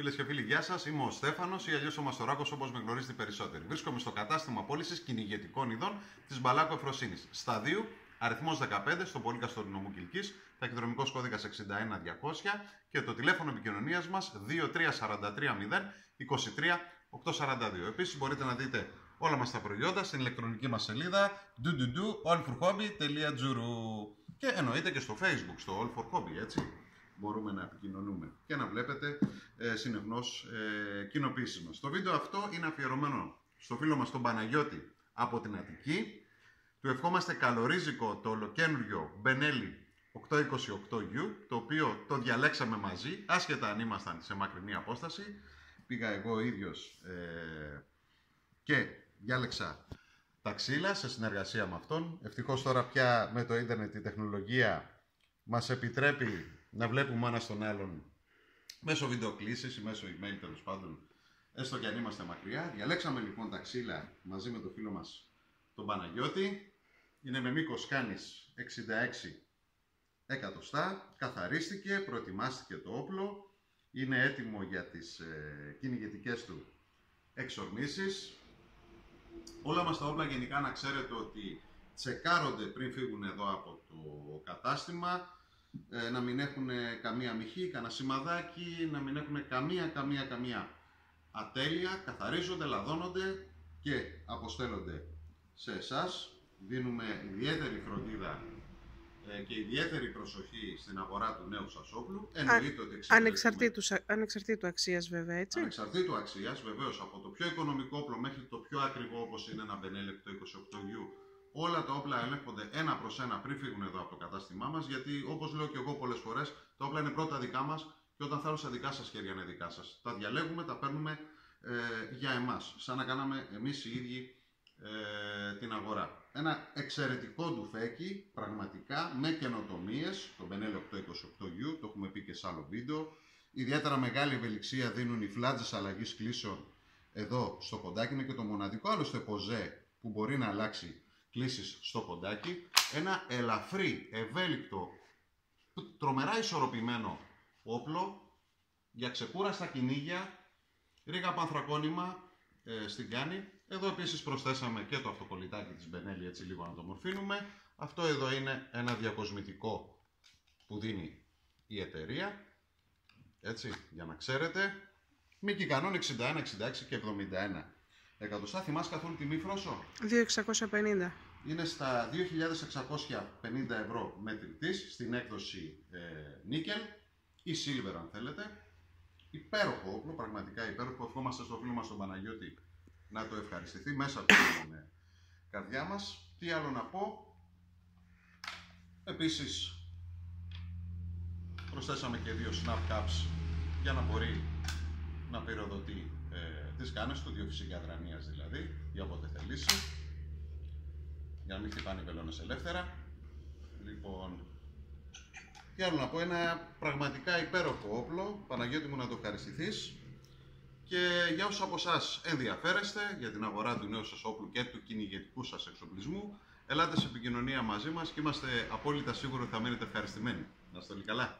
Φίλες και φίλοι, γεια σας. Είμαι ο Στέφανος ή αλλιώς ο Μαστοράκος, όπως με γνωρίζετε περισσότεροι. Βρίσκομαι στο κατάστημα πώλησης κυνηγετικών ειδών της Μπαλάκο Εφροσύνης. Σταδίου, αριθμός 15, στο Πολύκαστο νομού Κυλκής, ταχυδρομικό κώδικας 61200 και το τηλέφωνο επικοινωνίας μας 23430 23 842. Επίσης μπορείτε να δείτε όλα μας τα προϊόντα στην ηλεκτρονική μας σελίδα www.allforhobby.guru και εννοείται και στο facebook, στο All for Hobby, έτσι μπορούμε να επικοινωνούμε και να βλέπετε ε, συνευνώς ε, κοινοποίησεις μας. Το βίντεο αυτό είναι αφιερωμένο στο φίλο μας τον Παναγιώτη από την Αττική. Του ευχόμαστε καλορίζικο το ολοκένουργιο Μπενέλη 828U, το οποίο το διαλέξαμε μαζί, άσχετα αν ήμασταν σε μακρινή απόσταση. Πήγα εγώ ίδιος ε, και διάλεξα τα ξύλα σε συνεργασία με αυτόν. Ευτυχώς τώρα πια με το ίντερνετ η τεχνολογία μας επιτρέπει να βλέπουμε ένα στον άλλον μέσω βιντεοκλήσης ή μέσω email τέλος πάντων, έστω και αν είμαστε μακριά. Διαλέξαμε λοιπόν τα ξύλα μαζί με το φίλο μας τον Παναγιώτη. Είναι με μήκος κάνης 66 εκατοστά, καθαρίστηκε, προετοιμάστηκε το όπλο, είναι έτοιμο για τις ε, κυνηγετικές του εξορμήσεις. Όλα μας τα όπλα γενικά να ξέρετε ότι τσεκάρονται πριν φύγουν εδώ από το κατάστημα, ε, να μην έχουν καμία μυχή, κανένα σημαδάκι, να μην έχουν καμία, καμία, καμία ατέλεια, καθαρίζονται, λαδώνονται και αποστέλλονται σε εσάς. Δίνουμε ιδιαίτερη φροντίδα ε, και ιδιαίτερη προσοχή στην αγορά του νέου σας όπλου. Εννοείται ότι ανεξαρτήτους, ανεξαρτήτου αξίας βέβαια, έτσι. Ανεξαρτήτου αξίας, βεβαίως, από το πιο οικονομικό όπλο μέχρι το πιο ακριβό όπως είναι ένα Benelec το 28U όλα τα όπλα ελέγχονται ένα προς ένα πριν φύγουν εδώ από το κατάστημά μας, γιατί όπως λέω και εγώ πολλές φορές, τα όπλα είναι πρώτα δικά μας και όταν θα έρθουν στα δικά σας χέρια είναι δικά σας. Τα διαλέγουμε, τα παίρνουμε ε, για εμάς, σαν να κάναμε εμείς οι ίδιοι ε, την αγορά. Ένα εξαιρετικό ντουφέκι, πραγματικά, με καινοτομίες, το Benelli 828U, το έχουμε πει και σε άλλο βίντεο. Ιδιαίτερα μεγάλη ευελιξία δίνουν οι φλάτζες αλλαγής κλίσεων εδώ στο ποντάκι, είναι και το μοναδικό άλλωστε ποζέ που μπορεί να αλλάξει κλείσεις στο ποντάκι, ένα ελαφρύ, ευέλικτο, τρομερά ισορροπημένο όπλο για ξεκούραστα κυνήγια, ρίγα πανθρακόνημα ε, στην κάνη. Εδώ επίσης προσθέσαμε και το αυτοκολλητάκι της Μπενέλη έτσι λίγο να το μορφύνουμε. Αυτό εδώ είναι ένα διακοσμητικό που δίνει η εταιρεία. Έτσι, για να ξέρετε. Μήκη κανόν 61, 66 και 71 εκατοστά. Θυμάσαι καθόλου τιμή φρόσο; 2.650. Είναι στα 2.650 ευρώ μέτρη της, στην έκδοση ε, νίκελ ή silver αν θέλετε. Υπέροχο όπλο, πραγματικά υπέροχο. Ευχόμαστε στο φίλο μας τον Παναγιώτη να το ευχαριστηθεί μέσα από την ε, καρδιά μας. Τι άλλο να πω; Επίσης, προσθέσαμε και δύο snap caps για να μπορεί να πυροδοτεί ε, τις κάνες του, δύο φυσικά δρανίας δηλαδή, για όποτε θελήσεις, για να μην χτυπάνε οι βελόνες ελεύθερα. Λοιπόν, τι άλλο να πω, ένα πραγματικά υπέροχο όπλο, Παναγιώτη μου να το ευχαριστηθείς. Και για όσους από εσάς ενδιαφέρεστε για την αγορά του νέου σας όπλου και του κυνηγετικού σας εξοπλισμού, ελάτε σε επικοινωνία μαζί μας και είμαστε απόλυτα σίγουροι ότι θα μείνετε ευχαριστημένοι. Να είστε όλοι καλά.